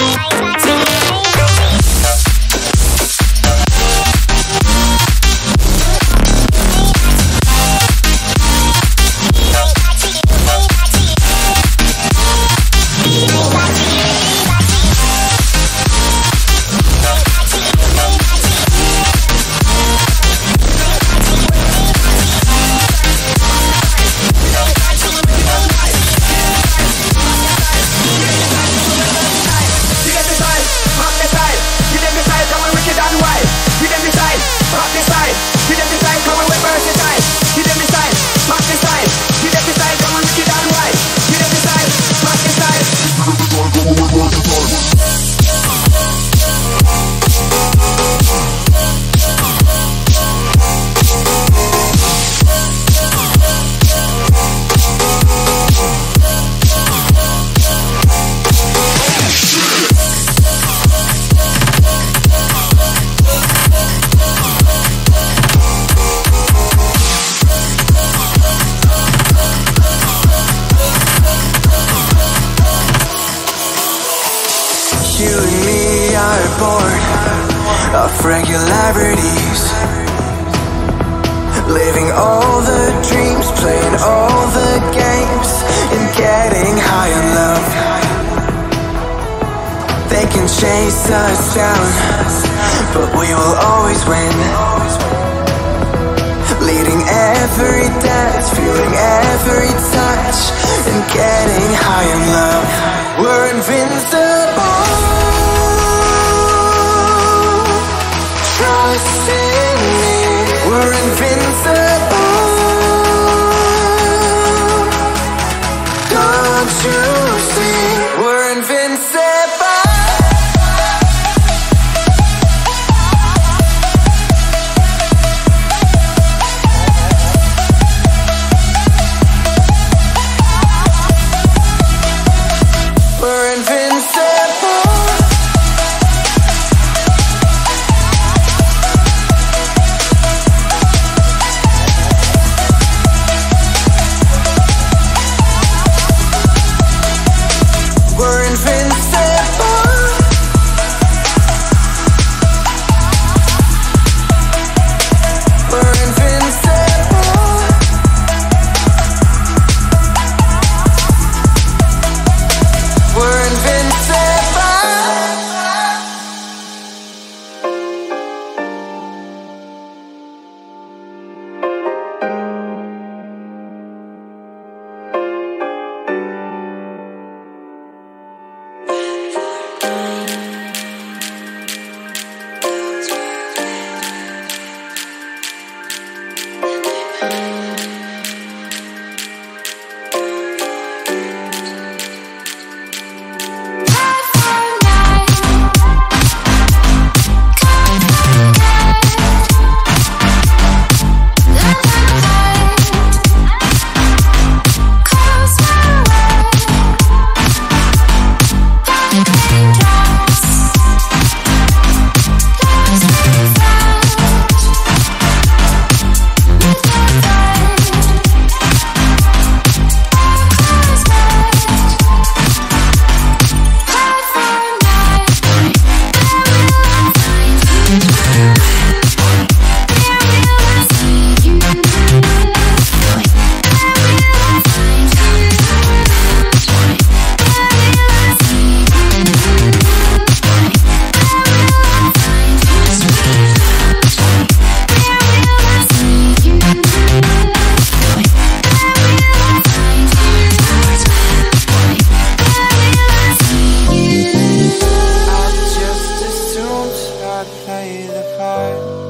Bye. and me are born of regularities. Living all the dreams, playing all the games And getting high on love. They can chase us down But we will always win. Leading every dance, feeling every touch And getting high in love. We're invincible. We're invincible. I pay the part.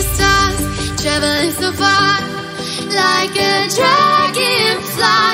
the stars, traveling so far like a dragonfly.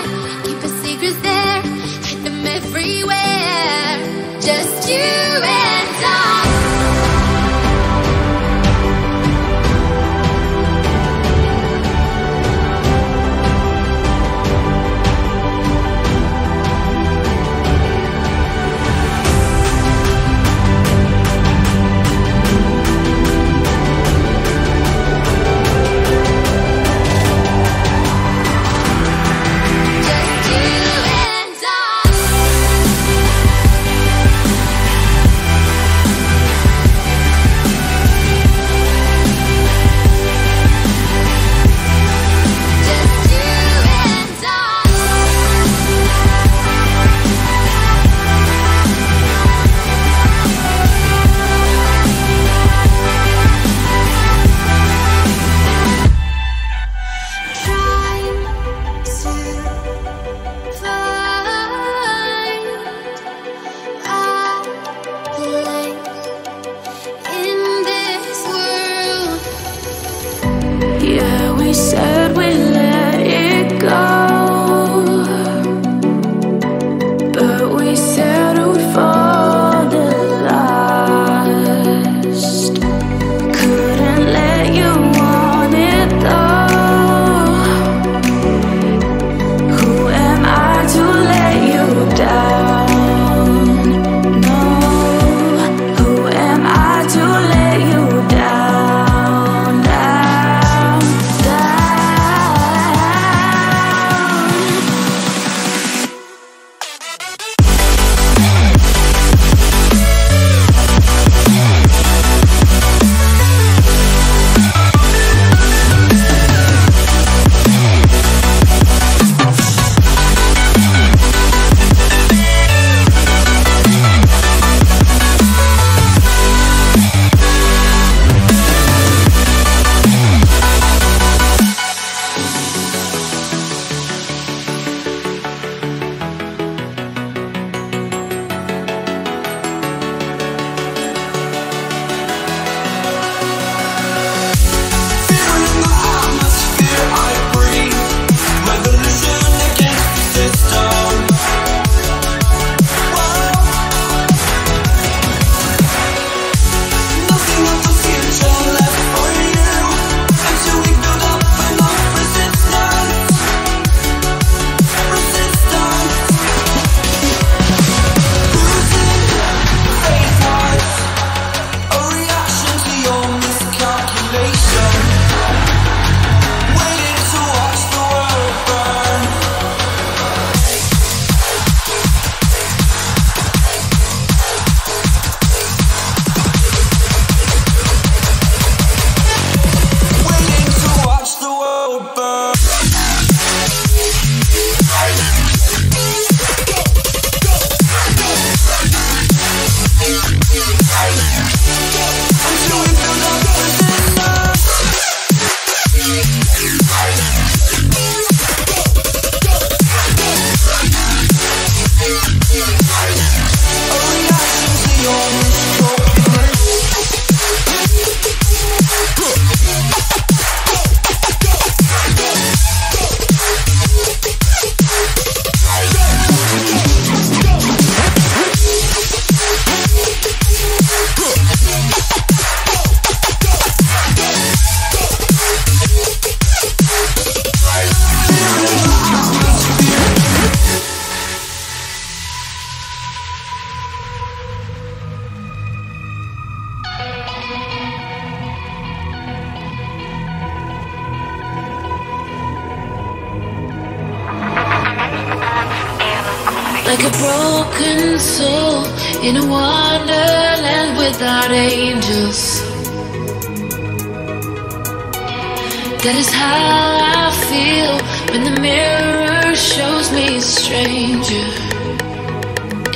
how I feel when the mirror shows me a stranger.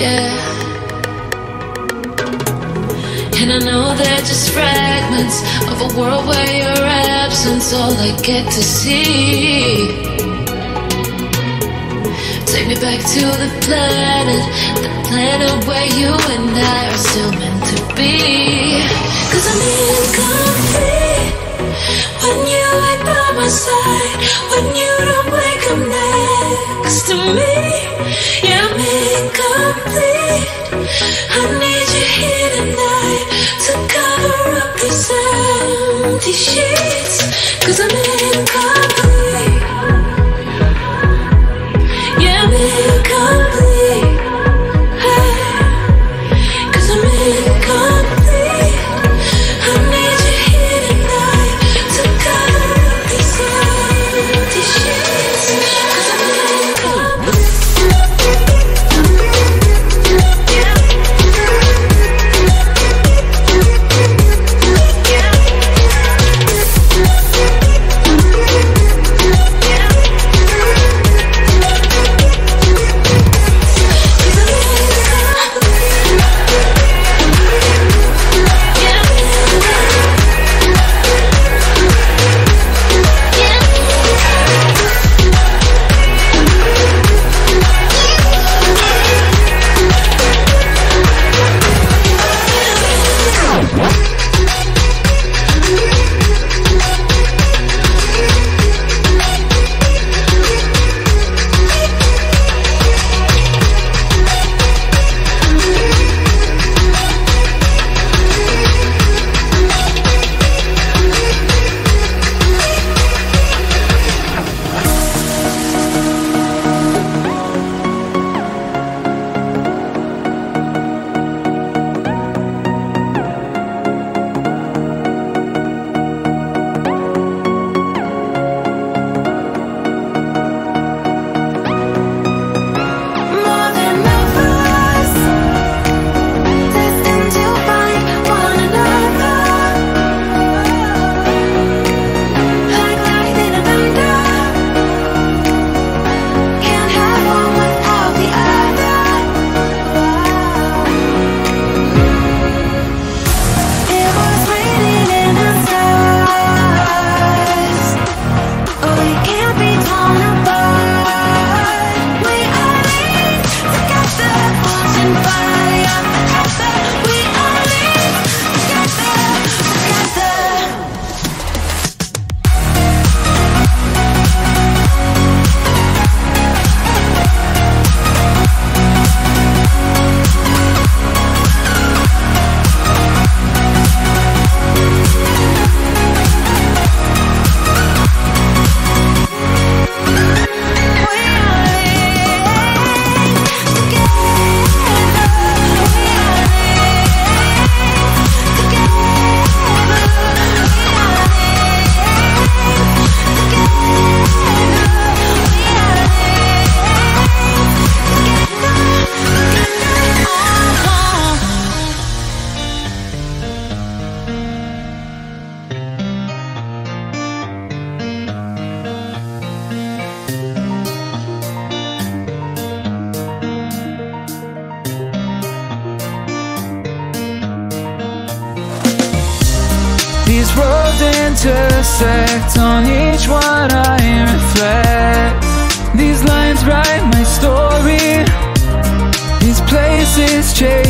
Yeah. And I know they're just fragments of a world where your absence all I get to see. Take me back to the planet, the planet where you and I are still meant to be. Cause I'm incomplete. When you ain't by my side, when you don't wake up next to me, you're incomplete. I need you here tonight to cover up these empty sheets, cause I'm incomplete. Intersect On each one I reflect. These lines write my story. These places change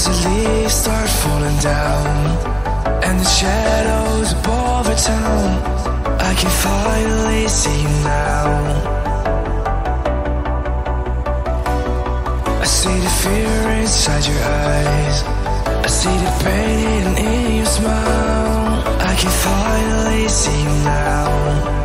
as the leaves start falling down And the shadows above the town I can finally see you now. I see the fear inside your eyes. I see the pain hidden in your smile. I can finally see you now.